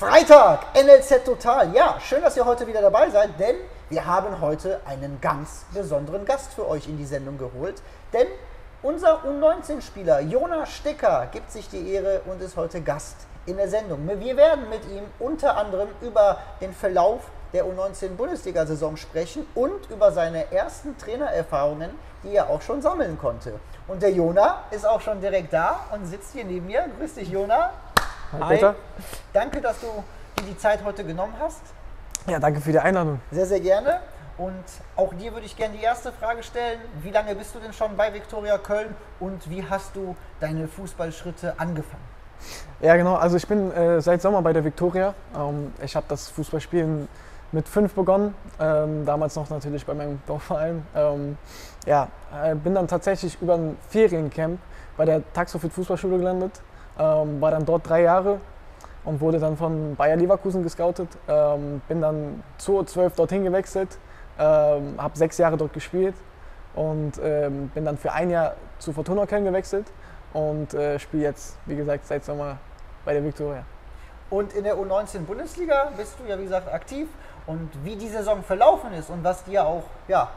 Freitag, NLZ Total. Ja, schön, dass ihr heute wieder dabei seid, denn wir haben heute einen ganz besonderen Gast für euch in die Sendung geholt. Denn unser U19-Spieler Jonas Sticker gibt sich die Ehre und ist heute Gast in der Sendung. Wir werden mit ihm unter anderem über den Verlauf der U19-Bundesliga-Saison sprechen und über seine ersten Trainererfahrungen, die er auch schon sammeln konnte. Und der Jona ist auch schon direkt da und sitzt hier neben mir. Grüß dich, Jona. Hi, Peter. Danke, dass du dir die Zeit heute genommen hast. Ja, danke für die Einladung. Sehr, sehr gerne. Und auch dir würde ich gerne die erste Frage stellen. Wie lange bist du denn schon bei Viktoria Köln und wie hast du deine Fußballschritte angefangen? Ja, genau. Also ich bin äh, seit Sommer bei der Viktoria. Ähm, ich habe das Fußballspielen mit fünf begonnen, ähm, damals noch natürlich bei meinem Dorfverein. Ähm, ja, äh, bin dann tatsächlich über ein Feriencamp bei der Taxofit Fußballschule gelandet ähm, war dann dort drei Jahre und wurde dann von Bayer Leverkusen gescoutet. Ähm, bin dann 2012 dorthin gewechselt, ähm, habe sechs Jahre dort gespielt und ähm, bin dann für ein Jahr zu Fortuna Köln gewechselt und äh, spiele jetzt, wie gesagt, seit Sommer bei der Viktoria. Und in der U19 Bundesliga bist du ja, wie gesagt, aktiv. Und wie die Saison verlaufen ist und was dir auch ja,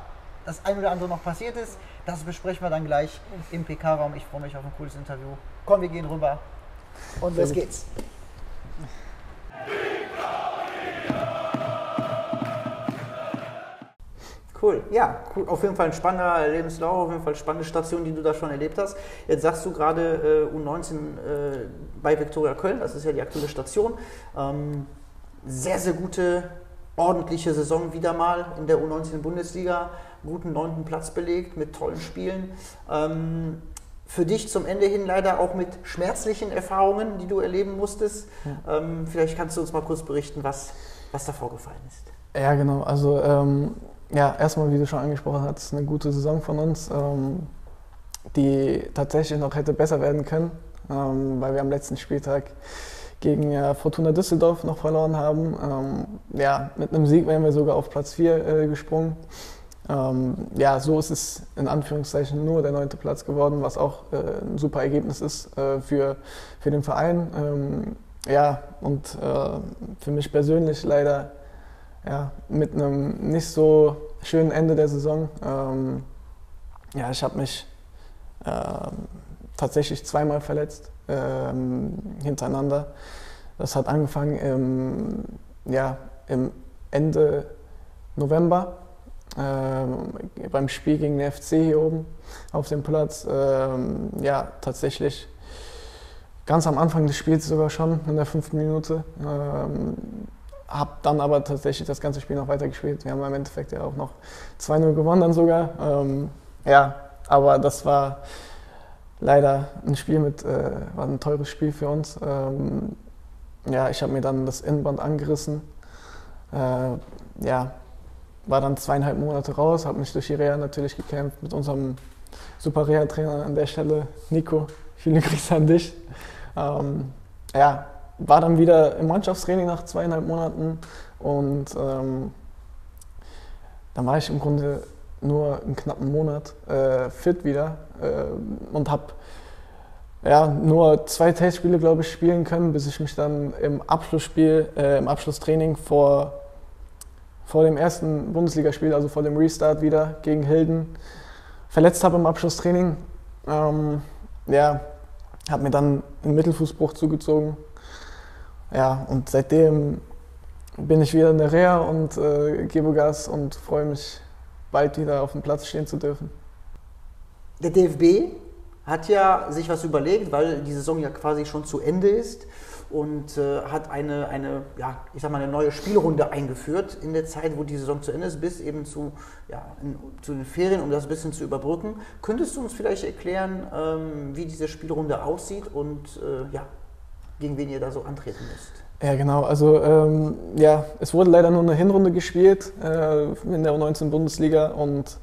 das ein oder andere noch passiert ist, das besprechen wir dann gleich im PK-Raum. Ich freue mich auf ein cooles Interview. Komm, wir gehen rüber und los geht's. Cool, ja, cool. auf jeden Fall ein spannender Lebenslauf, auf jeden Fall spannende Station, die du da schon erlebt hast. Jetzt sagst du gerade äh, U19 äh, bei Viktoria Köln, das ist ja die aktuelle Station. Ähm, sehr, sehr gute, ordentliche Saison wieder mal in der U19 Bundesliga, guten neunten Platz belegt mit tollen Spielen. Ähm, für dich zum Ende hin leider auch mit schmerzlichen Erfahrungen, die du erleben musstest. Ja. Ähm, vielleicht kannst du uns mal kurz berichten, was, was da vorgefallen ist. Ja, genau. Also ähm, ja, erstmal, wie du schon angesprochen hast, eine gute Saison von uns, ähm, die tatsächlich noch hätte besser werden können, ähm, weil wir am letzten Spieltag gegen äh, Fortuna Düsseldorf noch verloren haben. Ähm, ja, mit einem Sieg wären wir sogar auf Platz 4 äh, gesprungen. Ähm, ja, so ist es in Anführungszeichen nur der neunte Platz geworden, was auch äh, ein super Ergebnis ist äh, für, für den Verein. Ähm, ja, und äh, für mich persönlich leider ja, mit einem nicht so schönen Ende der Saison. Ähm, ja, ich habe mich ähm, tatsächlich zweimal verletzt ähm, hintereinander. Das hat angefangen im, ja, im Ende November ähm, beim Spiel gegen den FC hier oben auf dem Platz. Ähm, ja, tatsächlich ganz am Anfang des Spiels sogar schon, in der fünften Minute. Ähm, hab dann aber tatsächlich das ganze Spiel noch weitergespielt. Wir haben im Endeffekt ja auch noch 2-0 gewonnen dann sogar. Ähm, ja, aber das war leider ein Spiel mit, äh, war ein teures Spiel für uns. Ähm, ja, ich habe mir dann das Innenband angerissen. Äh, ja, war dann zweieinhalb Monate raus, habe mich durch die Reha natürlich gekämpft mit unserem super Reha-Trainer an der Stelle, Nico. Viele Grüße an dich. Ähm, ja, war dann wieder im Mannschaftstraining nach zweieinhalb Monaten und ähm, dann war ich im Grunde nur einen knappen Monat äh, fit wieder äh, und habe ja, nur zwei Testspiele, glaube ich, spielen können, bis ich mich dann im Abschlussspiel, äh, im Abschlusstraining vor vor dem ersten Bundesligaspiel, also vor dem Restart wieder gegen Hilden, verletzt habe im Abschlusstraining. Ähm, ja, habe mir dann einen Mittelfußbruch zugezogen. Ja, und seitdem bin ich wieder in der Reha und äh, gebe Gas und freue mich, bald wieder auf dem Platz stehen zu dürfen. Der DFB hat ja sich was überlegt, weil die Saison ja quasi schon zu Ende ist und äh, hat eine, eine, ja, ich sag mal, eine neue Spielrunde eingeführt in der Zeit, wo die Saison zu Ende ist, bis eben zu, ja, in, zu den Ferien, um das ein bisschen zu überbrücken. Könntest du uns vielleicht erklären, ähm, wie diese Spielrunde aussieht und äh, ja, gegen wen ihr da so antreten müsst? Ja, genau. Also ähm, ja, es wurde leider nur eine Hinrunde gespielt äh, in der U19-Bundesliga und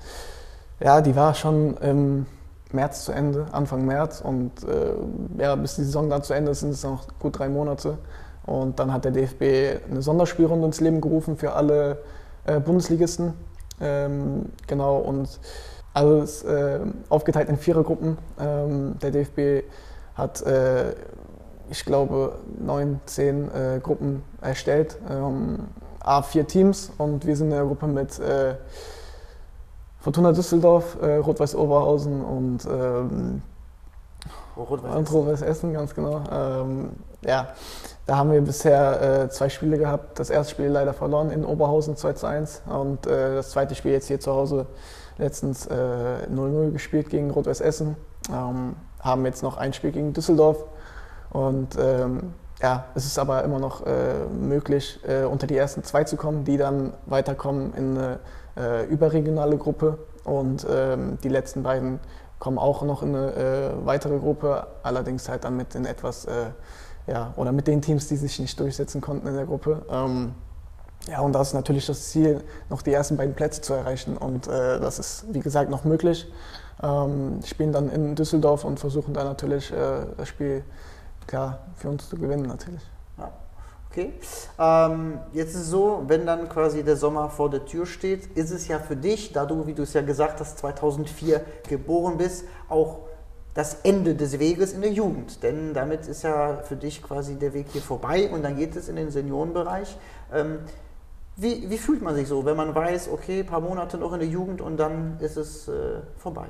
ja, die war schon im März zu Ende, Anfang März. Und äh, ja, bis die Saison dann zu Ende ist, sind es noch gut drei Monate. Und dann hat der DFB eine Sonderspielrunde ins Leben gerufen für alle äh, Bundesligisten. Ähm, genau, und alles äh, aufgeteilt in Vierergruppen. Ähm, der DFB hat äh, ich glaube, neun, zehn äh, Gruppen erstellt. Ähm, A, vier Teams und wir sind in der Gruppe mit äh, Fortuna Düsseldorf, äh, Rot-Weiß Oberhausen und ähm, Rot-Weiß Rot Essen, ganz genau. Ähm, ja, da haben wir bisher äh, zwei Spiele gehabt. Das erste Spiel leider verloren in Oberhausen 2 zu 1 und äh, das zweite Spiel jetzt hier zu Hause letztens 0-0 äh, gespielt gegen Rot-Weiß Essen. Ähm, haben jetzt noch ein Spiel gegen Düsseldorf und ähm, ja, es ist aber immer noch äh, möglich, äh, unter die ersten zwei zu kommen, die dann weiterkommen in eine äh, überregionale Gruppe und ähm, die letzten beiden kommen auch noch in eine äh, weitere Gruppe, allerdings halt dann mit den etwas, äh, ja, oder mit den Teams, die sich nicht durchsetzen konnten in der Gruppe. Ähm, ja, und das ist natürlich das Ziel, noch die ersten beiden Plätze zu erreichen. Und äh, das ist, wie gesagt, noch möglich. Ähm, spielen dann in Düsseldorf und versuchen dann natürlich äh, das Spiel klar für uns zu gewinnen natürlich. Ja. Okay. Ähm, jetzt ist es so, wenn dann quasi der Sommer vor der Tür steht, ist es ja für dich, da du, wie du es ja gesagt hast, 2004 geboren bist, auch das Ende des Weges in der Jugend. Denn damit ist ja für dich quasi der Weg hier vorbei und dann geht es in den Seniorenbereich. Ähm, wie, wie, fühlt man sich so, wenn man weiß, okay, ein paar Monate noch in der Jugend und dann ist es äh, vorbei?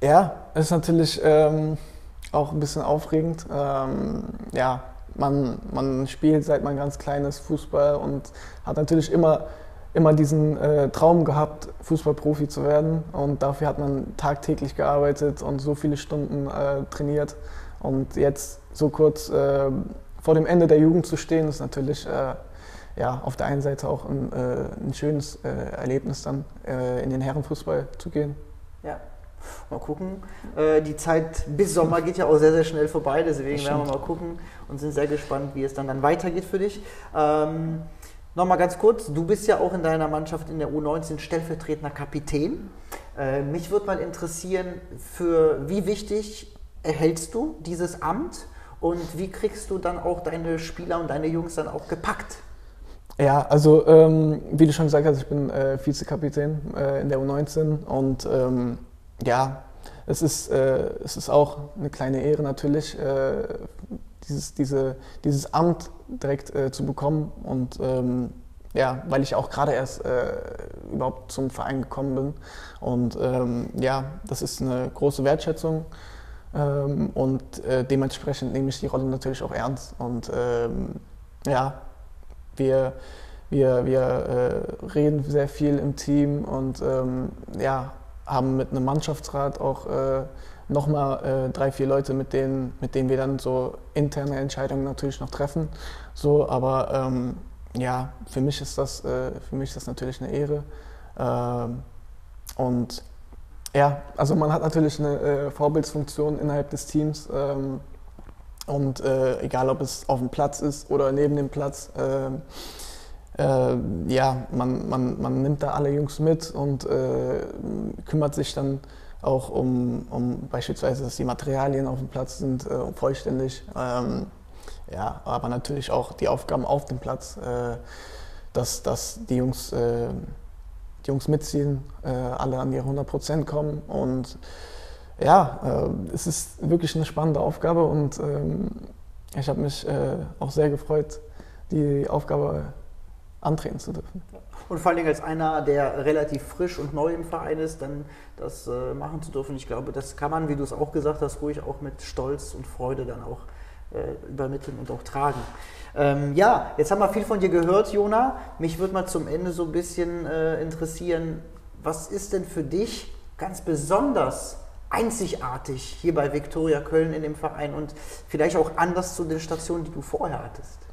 Ja, ist natürlich ähm, auch ein bisschen aufregend. Ähm, ja, man, man spielt seit man ganz klein ist Fußball und hat natürlich immer, immer diesen äh, Traum gehabt, Fußballprofi zu werden. Und dafür hat man tagtäglich gearbeitet und so viele Stunden äh, trainiert. Und jetzt so kurz äh, vor dem Ende der Jugend zu stehen, ist natürlich äh, ja, auf der einen Seite auch ein, äh, ein schönes äh, Erlebnis, dann in den Herrenfußball zu gehen. Ja, Mal gucken. Äh, die Zeit bis Sommer geht ja auch sehr, sehr schnell vorbei, deswegen werden wir mal gucken und sind sehr gespannt, wie es dann, dann weitergeht für dich. Ähm, Nochmal ganz kurz, du bist ja auch in deiner Mannschaft in der U19 stellvertretender Kapitän. Äh, mich würde mal interessieren, für wie wichtig erhältst du dieses Amt und wie kriegst du dann auch deine Spieler und deine Jungs dann auch gepackt? Ja, also ähm, wie du schon gesagt hast, ich bin äh, Vizekapitän äh, in der U19 und ähm, ja, es ist, äh, es ist auch eine kleine Ehre natürlich, äh, dieses, diese, dieses Amt direkt äh, zu bekommen. Und ähm, ja, weil ich auch gerade erst äh, überhaupt zum Verein gekommen bin. Und ähm, ja, das ist eine große Wertschätzung. Ähm, und äh, dementsprechend nehme ich die Rolle natürlich auch ernst. Und ähm, ja, wir, wir, wir äh, reden sehr viel im Team und ähm, ja, haben mit einem Mannschaftsrat auch äh, nochmal äh, drei, vier Leute, mit denen, mit denen wir dann so interne Entscheidungen natürlich noch treffen. So, aber ähm, ja, für mich ist das, äh, für mich ist das natürlich eine Ehre. Ähm, und ja, also man hat natürlich eine äh, Vorbildsfunktion innerhalb des Teams. Ähm, und äh, egal, ob es auf dem Platz ist oder neben dem Platz, ähm, äh, ja, man, man, man nimmt da alle Jungs mit und äh, kümmert sich dann auch um, um beispielsweise, dass die Materialien auf dem Platz sind, äh, vollständig. Ähm, ja, aber natürlich auch die Aufgaben auf dem Platz, äh, dass, dass die Jungs, äh, die Jungs mitziehen, äh, alle an ihre 100 Prozent kommen und ja, es ist wirklich eine spannende Aufgabe und ähm, ich habe mich auch sehr gefreut, die Aufgabe antreten zu dürfen. Und vor allen Dingen als einer, der relativ frisch und neu im Verein ist, dann das äh, machen zu dürfen. Ich glaube, das kann man, wie du es auch gesagt hast, ruhig auch mit Stolz und Freude dann auch äh, übermitteln und auch tragen. Ähm, ja, jetzt haben wir viel von dir gehört, Jona. Mich würde mal zum Ende so ein bisschen äh, interessieren, was ist denn für dich ganz besonders einzigartig hier bei Viktoria Köln in dem Verein und vielleicht auch anders zu den Stationen, die du vorher hattest?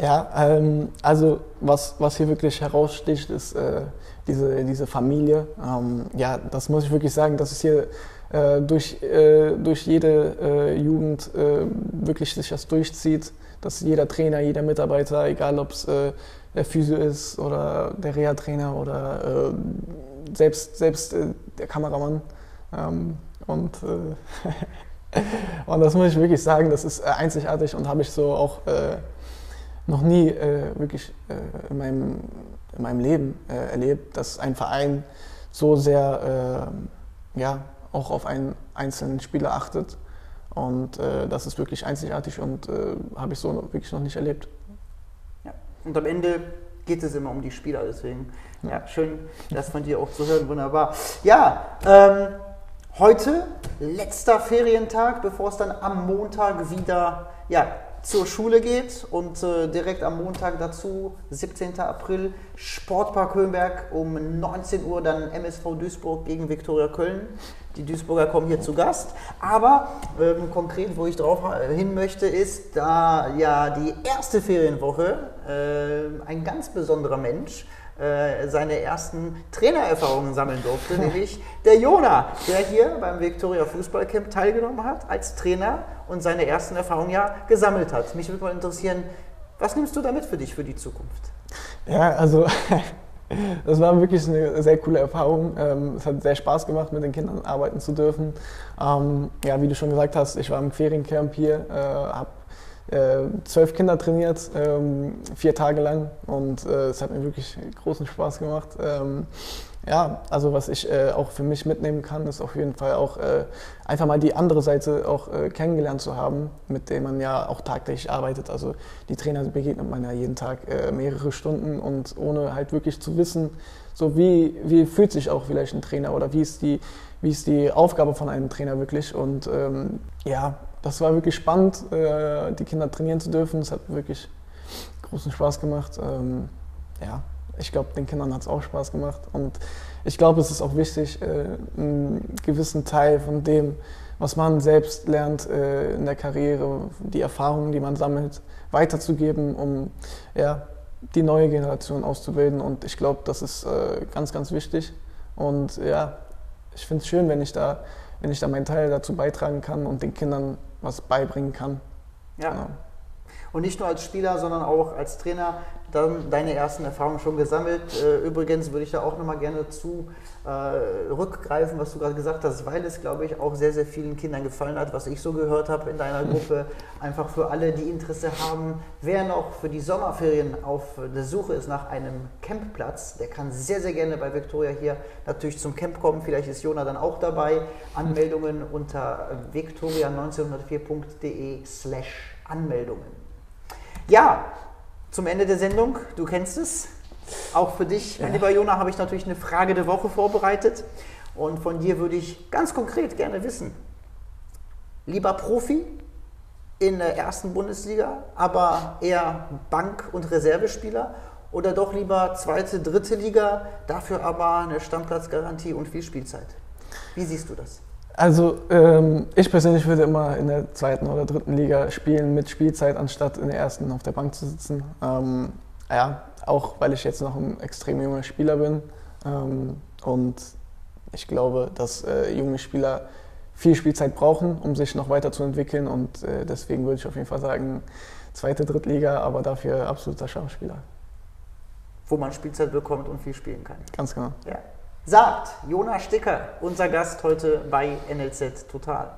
Ja, ähm, also was, was hier wirklich heraussticht, ist äh, diese, diese Familie. Ähm, ja, das muss ich wirklich sagen, dass es hier äh, durch, äh, durch jede äh, Jugend äh, wirklich sich das durchzieht, dass jeder Trainer, jeder Mitarbeiter, egal ob es äh, der Physio ist oder der Reha-Trainer oder selbst, selbst der Kameramann ähm, und und das muss ich wirklich sagen, das ist einzigartig und habe ich so auch noch nie äh, wirklich äh, in, meinem, in meinem Leben äh, erlebt, dass ein Verein so sehr äh, ja, auch auf einen einzelnen Spieler achtet Und äh, das ist wirklich einzigartig und äh, habe ich so wirklich noch nicht erlebt. Ja. Und am Ende geht es immer um die Spieler, deswegen ja, schön, das von dir auch zu hören, wunderbar. Ja, ähm, heute letzter Ferientag, bevor es dann am Montag wieder ja, zur Schule geht und äh, direkt am Montag dazu, 17. April, Sportpark Höhenberg um 19 Uhr, dann MSV Duisburg gegen Viktoria Köln. Die Duisburger kommen hier zu Gast. Aber ähm, konkret, wo ich drauf äh, hin möchte, ist, da ja die erste Ferienwoche äh, ein ganz besonderer Mensch äh, seine ersten Trainererfahrungen sammeln durfte, nämlich der Jona, der hier beim Victoria Fußballcamp teilgenommen hat als Trainer und seine ersten Erfahrungen ja gesammelt hat. Mich würde mal interessieren, was nimmst du damit für dich für die Zukunft? Ja, also das war wirklich eine sehr coole Erfahrung. Ähm, es hat sehr Spaß gemacht, mit den Kindern arbeiten zu dürfen. Ähm, ja, wie du schon gesagt hast, ich war im Feriencamp hier, äh, habe zwölf Kinder trainiert, ähm, vier Tage lang und äh, es hat mir wirklich großen Spaß gemacht. Ähm, ja, also was ich äh, auch für mich mitnehmen kann, ist auf jeden Fall auch äh, einfach mal die andere Seite auch äh, kennengelernt zu haben, mit der man ja auch tagtäglich arbeitet. Also die Trainer begegnet man ja jeden Tag äh, mehrere Stunden und ohne halt wirklich zu wissen, so wie, wie fühlt sich auch vielleicht ein Trainer oder wie ist die, wie ist die Aufgabe von einem Trainer wirklich. Und ähm, ja, das war wirklich spannend, äh, die Kinder trainieren zu dürfen. Es hat wirklich großen Spaß gemacht. Ähm, ja, ich glaube, den Kindern hat es auch Spaß gemacht. Und ich glaube, es ist auch wichtig, äh, einen gewissen Teil von dem, was man selbst lernt äh, in der Karriere, die Erfahrungen, die man sammelt, weiterzugeben, um ja, die neue Generation auszubilden. Und ich glaube, das ist ganz, ganz wichtig. Und ja, ich finde es schön, wenn ich da wenn ich da meinen Teil dazu beitragen kann und den Kindern was beibringen kann. Ja. Genau. Und nicht nur als Spieler, sondern auch als Trainer dann deine ersten Erfahrungen schon gesammelt. Äh, übrigens würde ich da auch nochmal gerne zu äh, rückgreifen, was du gerade gesagt hast, weil es, glaube ich, auch sehr, sehr vielen Kindern gefallen hat, was ich so gehört habe in deiner Gruppe. Einfach für alle, die Interesse haben. Wer noch für die Sommerferien auf der Suche ist nach einem Campplatz, der kann sehr, sehr gerne bei Victoria hier natürlich zum Camp kommen. Vielleicht ist Jona dann auch dabei. Anmeldungen unter victoria1904.de slash Anmeldungen. Ja, zum Ende der Sendung, du kennst es. Auch für dich, mein ja. lieber Jona, habe ich natürlich eine Frage der Woche vorbereitet. Und von dir würde ich ganz konkret gerne wissen. Lieber Profi in der ersten Bundesliga, aber eher Bank- und Reservespieler oder doch lieber zweite, dritte Liga, dafür aber eine Stammplatzgarantie und viel Spielzeit? Wie siehst du das? Also ähm, ich persönlich würde immer in der zweiten oder dritten Liga spielen mit Spielzeit, anstatt in der ersten auf der Bank zu sitzen. Ähm, ja, auch weil ich jetzt noch ein extrem junger Spieler bin. Ähm, und ich glaube, dass äh, junge Spieler viel Spielzeit brauchen, um sich noch weiterzuentwickeln. Und äh, deswegen würde ich auf jeden Fall sagen, zweite, dritte Liga, aber dafür absoluter Stammspieler. Wo man Spielzeit bekommt und viel spielen kann. Ganz genau. Ja sagt Jonas Sticker, unser Gast heute bei NLZ Total.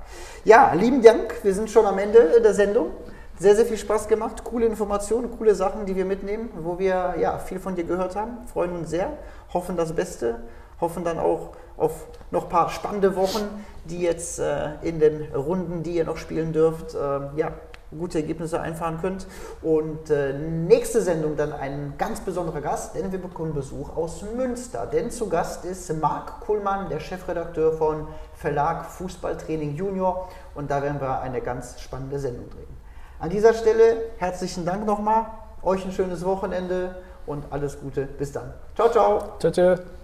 Ja, lieben Dank, wir sind schon am Ende der Sendung. Sehr, sehr viel Spaß gemacht, coole Informationen, coole Sachen, die wir mitnehmen, wo wir ja viel von dir gehört haben. Freuen uns sehr, hoffen das Beste, hoffen dann auch auf noch ein paar spannende Wochen, die jetzt äh, in den Runden, die ihr noch spielen dürft, äh, ja, gute Ergebnisse einfahren könnt. Und äh, nächste Sendung dann ein ganz besonderer Gast, denn wir bekommen Besuch aus Münster. Denn zu Gast ist Marc Kuhlmann, der Chefredakteur von Verlag Fußballtraining Junior. Und da werden wir eine ganz spannende Sendung drehen. An dieser Stelle herzlichen Dank nochmal. Euch ein schönes Wochenende und alles Gute. Bis dann. Ciao, ciao. Ciao, ciao.